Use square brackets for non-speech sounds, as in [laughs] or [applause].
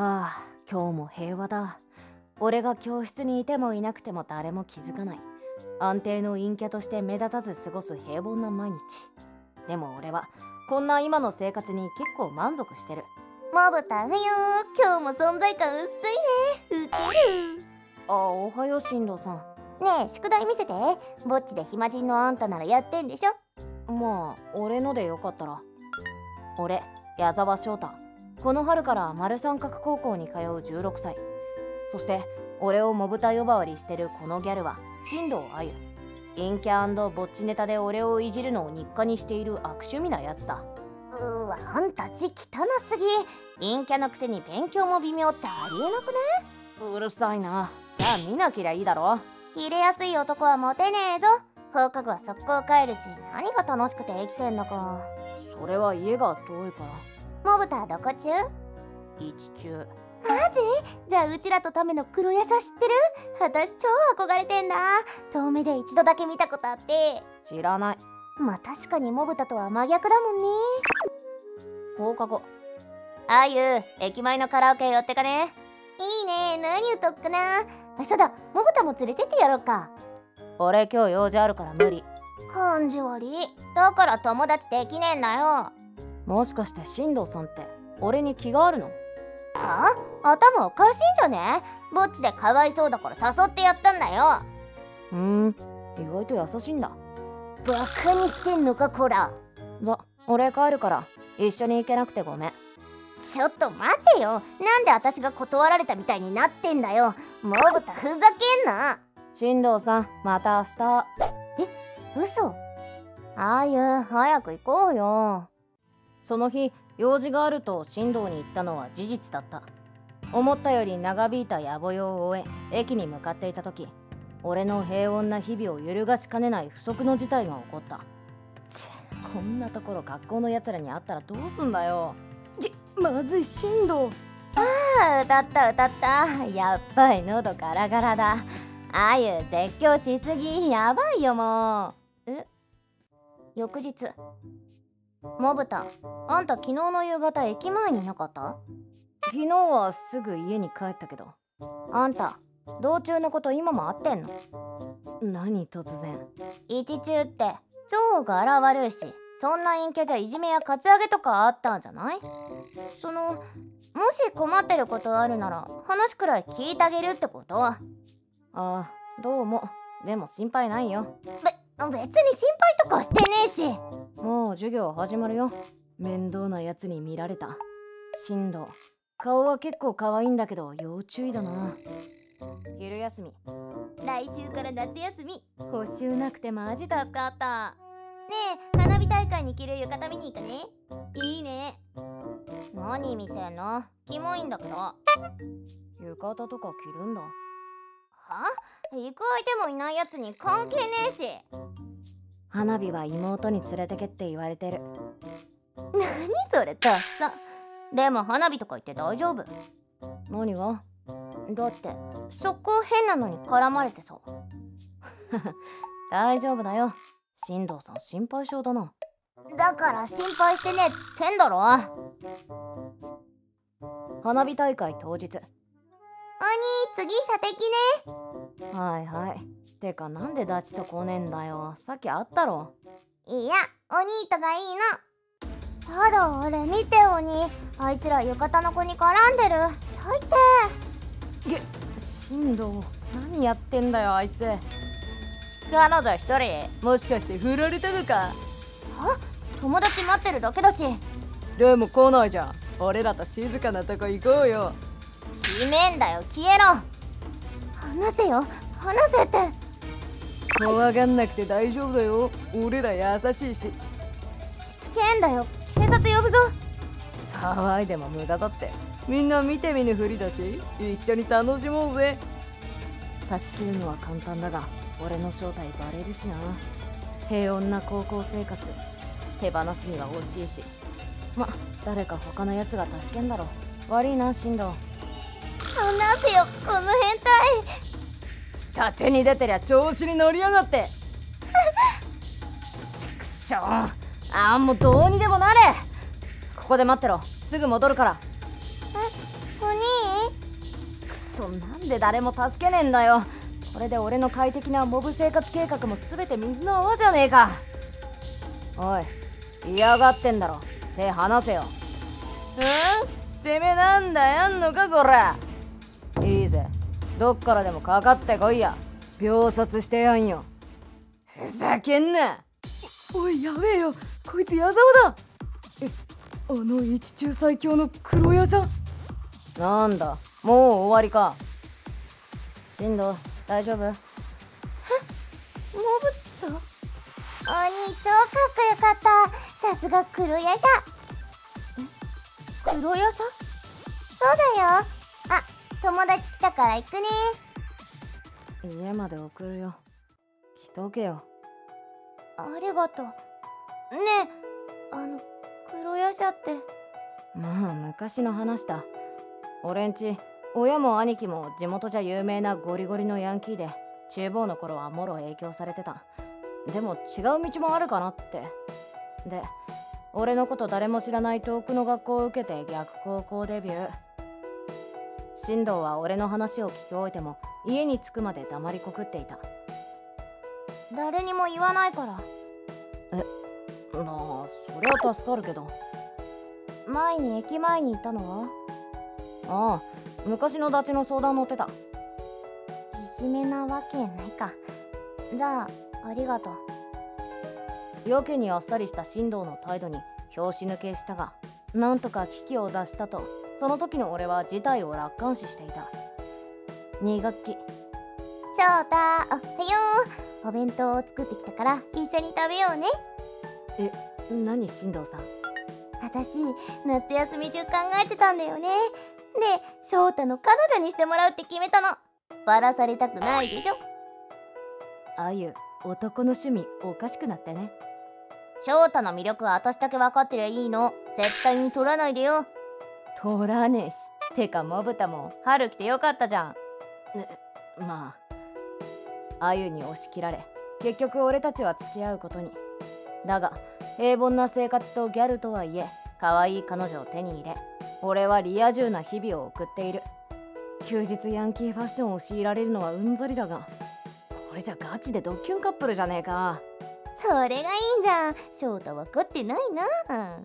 あ今日も平和だ。俺が教室にいてもいなくても誰も気づかない。安定の陰キャとして目立たず過ごす平凡な毎日。でも俺はこんな今の生活に結構満足してる。モブタふよ今日も存在感薄いね。ウケる。あおはよう進藤さん。ねえ宿題見せて。ぼっちで暇人のあんたならやってんでしょ。まあ俺のでよかったら。俺矢沢翔太この春から丸三角高校に通う16歳。そして俺をモブタ呼ばわりしてるこのギャルは進藤あゆ。陰キャぼっちネタで俺をいじるのを日課にしている悪趣味なやつだ。うわあんた字汚すぎ。陰キャのくせに勉強も微妙ってありえなくね？うるさいな。じゃあ見なきゃいいだろ。切れやすい男はモテねえぞ。放課後は速攻帰るし何が楽しくて生きてんのか。それは家が遠いからモブタどこ中一中マジ？じゃあうちらとための黒ヤシャ知ってる？私超憧れてんだ遠目で一度だけ見たことあって。知らない。まあ確かにモブタとは真逆だもんね。放課後。あゆ駅前のカラオケ寄ってかね。いいね。何歌っかな。あそうだ。モブタも連れてってやろうか。俺今日用事あるから無理。感じ悪い。だから友達できねえんだよもしかして進藤さんって俺に気があるの？はあ？頭おかしいんじゃね？ぼっちでかわいそうだから誘ってやったんだよ。ふん意外と優しいんだ。バカにしてんのかこら。ざ俺帰るから一緒に行けなくてごめん。ちょっと待てよ。なんで私が断られたみたいになってんだよ。モブタふざけんな。進藤さんまた明日。え？嘘？あゆ早く行こうよその日用事があると進藤に行ったのは事実だった。思ったより長引いた野暮用を終え駅に向かっていた時俺の平穏な日々を揺るがしかねない不測の事態が起こった。ちこんなところ学校のやつらに会ったらどうすんだよ。じまずい進藤ああ歌った歌った。やっぱり喉ガラガラだ。あゆ絶叫しすぎやばいよもう。え？翌日モブタあんた昨日の夕方駅前にいなかった？昨日はすぐ家に帰ったけど。あんた道中のこと今も会ってんの？何突然？一中って超柄悪いしそんな陰キャじゃいじめやカツアゲとかあったんじゃない？そのもし困ってることあるなら話くらい聞いてあげるってこと？ああどうも。でも心配ないよ。べ別に心配とかしてねえしもう授業始まるよ。面倒なやつに見られた。進藤顔は結構可愛いんだけど要注意だな。昼休み。来週から夏休み。補習なくてマジ助かった。ねえ花火大会に着る浴衣見に行かね。いいね。何見てんの？キモいんだけど。浴衣とか着るんだ。は？行く相手もいないやつに関係ねえし。花火は妹に連れてけって言われてる。何それダッサ。でも花火とか言って大丈夫。何が？だって速攻変なのに絡まれてさ [laughs] 大丈夫だよ。進藤さん心配性だな。だから心配してねえっつってんだろ。花火大会当日。お兄次射的ね。はいはいてかなんでダチと来ねえんだよ。さっき会ったろ。いやお兄とがいいの。ただ俺見て鬼あいつら浴衣の子に絡んでる。最低。げ進藤何やってんだよあいつ。彼女一人もしかして振られたのか。は？友達待ってるだけだし。でも来ないじゃん。俺らと静かなとこ行こうよ。決めんだよ消えろ。話せよ話せって怖がんなくて大丈夫だよ。俺ら優しいし。しつけんだよ。警察呼ぶぞ。騒いでも無駄だって。みんな見て見ぬふりだし一緒に楽しもうぜ。助けるのは簡単だが俺の正体バレるしな。平穏な高校生活。手放すには惜しいし。ま誰か他のやつが助けんだろ。悪いな進藤。離せよこの変態下手に出てりゃ調子に乗りやがって。ちくしょうあんもうどうにでもなれ。ここで待ってろ。すぐ戻るから。えお兄そなんで誰も助けねえんだよ。これで俺の快適なモブ生活計画も全て水の泡じゃねえか。おい嫌がってんだろ。手離せよ。うん？てめえなんだやんのかこらどっからでもかかってこいや。秒殺してやんよ。ふざけんな。おいやべえよ。こいつ矢沢だ。えあの一中最強の黒矢じゃなんだ。もう終わりか。進藤大丈夫？えモブットお兄超かっこよかった。さすが黒ヤシャ黒ヤシャそうだよ。あ友達来たから行くね。家まで送るよ。来とけよ。ありがとう。ねえあの黒ヤシャって。まあ昔の話だ。俺んち親も兄貴も地元じゃ有名なゴリゴリのヤンキーで厨房の頃はもろ影響されてた。でも違う道もあるかなって。で俺のこと誰も知らない遠くの学校を受けて逆高校デビュー進藤は俺の話を聞き終えても家に着くまで黙りこくっていた。誰にも言わないから。えまあそりゃ助かるけど。前に駅前に行ったのは？ああ昔のダチの相談乗ってた。いじめなわけないか。じゃあありがとう。やけにあっさりした進藤の態度に拍子抜けしたがなんとか危機を出したとその時の俺は事態を楽観視していた。2学期。翔太おはよう。お弁当を作ってきたから一緒に食べようね。え何進藤さん？私夏休み中考えてたんだよね。で翔太の彼女にしてもらうって決めたの。バラされたくないでしょ。あゆ男の趣味おかしくなってね。翔太の魅力は私だけ分かってりゃいいの。絶対に取らないでよ取らねえし。てかモブタも春来てよかったじゃん。ねまあ。あゆに押し切られ結局俺たちは付き合うことに。だが平凡な生活とギャルとはいえ可愛い彼女を手に入れ俺はリア充な日々を送っている。休日ヤンキーファッションを強いられるのはうんざりだがこれじゃガチでドッキュンカップルじゃねえか。それがいいんじゃん。翔太分かってないな